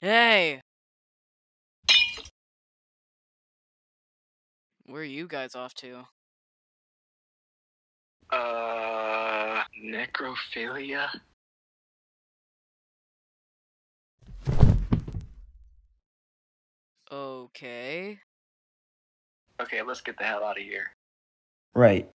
Hey! Where are you guys off to? Uh, necrophilia? Okay. Okay, let's get the hell out of here. Right.